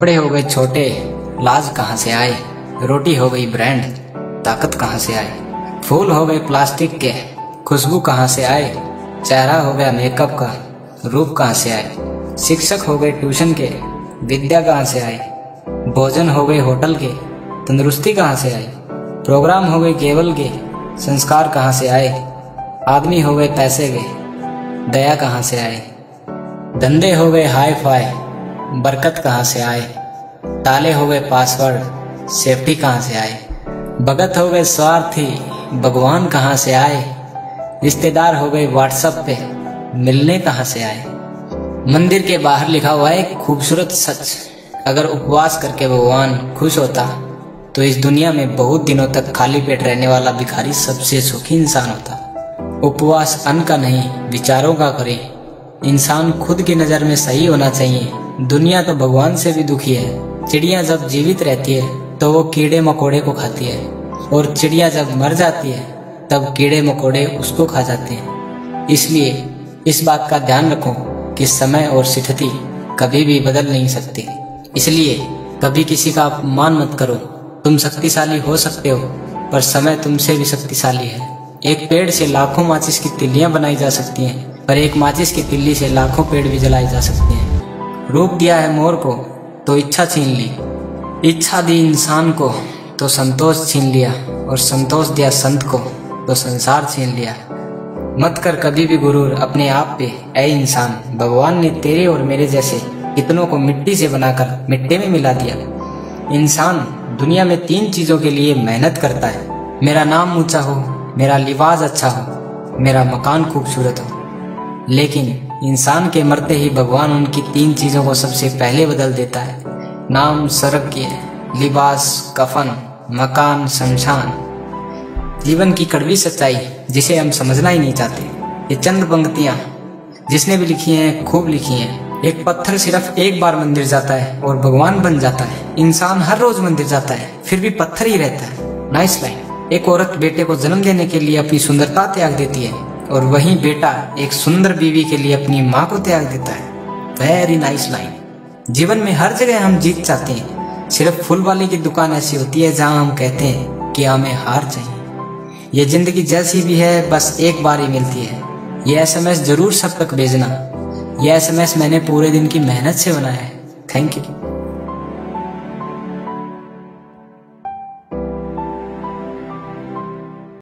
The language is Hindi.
कपड़े हो गए छोटे, लाज कहाँ से आए? रोटी हो गई ब्रांड, ताकत कहाँ से आए? फूल हो गए प्लास्टिक के, खुशबू कहाँ से आए? चेहरा हो गया मेकअप का, रूप कहाँ से आए? शिक्षक हो गए ट्यूशन के, विद्या कहाँ से आए? भोजन हो गए होटल के, तंदुरुस्ती कहाँ से आई प्रोग्राम हो गए केवल के, संस्कार कहाँ से आए? आदमी हो गए पैसे के, दया कहाँ से आए? धंधे हो गए हाई फाई बरकत कहाँ से आए? ताले हो गए पासवर्ड, सेफ्टी कहाँ से आए? भगत हो गए स्वार्थी, भगवान कहाँ से आए? रिश्तेदार हो गए व्हाट्सएप पे, मिलने कहाँ से आए? मंदिर के बाहर लिखा हुआ है खूबसूरत सच। अगर उपवास करके भगवान खुश होता तो इस दुनिया में बहुत दिनों तक खाली पेट रहने वाला भिखारी सबसे सुखी इंसान होता। उपवास अन्न का नहीं, विचारों का करे। इंसान खुद की नज़र में सही होना चाहिए। दुनिया तो भगवान से भी दुखी है। चिड़िया जब जीवित रहती है तो वो कीड़े मकोड़े को खाती है। और चिड़िया जब मर जाती है, तब कीड़े मकोड़े उसको खा जाते हैं। इसलिए इस बात का ध्यान रखो कि समय और स्थिति कभी भी बदल नहीं सकती। इसलिए कभी किसी का अपमान मत करो। तुम शक्तिशाली हो सकते हो, पर समय तुमसे भी शक्तिशाली है। एक पेड़ से लाखों माचिस की तिल्लियाँ बनाई जा सकती हैं, पर एक माचिस की तिल्ली से लाखों पेड़ भी जलाए जा सकते हैं। रूप दिया है मोर को तो इच्छा छीन ली। इच्छा दी इंसान को तो संतोष छीन लिया, और संतोष दिया संत को तो संसार छीन लिया। मत कर कभी भी गुरूर, अपने आप पे, ऐ इंसान, भगवान ने तेरे और मेरे जैसे कितनों को मिट्टी से बनाकर मिट्टी में मिला दिया। इंसान, दुनिया में तीन चीज़ों के लिए मेहनत करता है। मेरा नाम ऊँचा हो, मेरा लिबास अच्छा हो, मेरा मकान खूबसूरत हो। लेकिन इंसान के मरते ही भगवान उनकी तीन चीज़ों को सबसे पहले बदल देता है। नाम सरब किए लिबास, कफन, मकान, शमशान। जीवन की कड़वी सच्चाई, जिसे हम समझना ही नहीं चाहते, ये चंद पंक्तियाँ, जिसने भी लिखी हैं, खूब लिखी हैं। एक पत्थर सिर्फ़ एक बार मंदिर जाता है और भगवान बन जाता है। इंसान हर रोज मंदिर जाता है, फिर भी पत्थर ही रहता है। नाइस लाइन एक औरत बेटे को जन्म देने के लिए अपनी सुंदरता त्याग देती है। और वही बेटा एक सुंदर बीवी के लिए अपनी माँ को त्याग देता है। वेरी नाइस लाइन जीवन में हर जगह हम जीत चाहते हैं। सिर्फ़ फूल वाले की दुकान ऐसी होती है जहाँ हम कहते हैं कि हमें हार चाहिए। ये ज़िंदगी जैसी भी है, बस एक बार ही मिलती है। ये एसएमएस ज़रूर सब तक भेजना। यह एसएमएस मैंने पूरे दिन की मेहनत से बनाया है। Thank you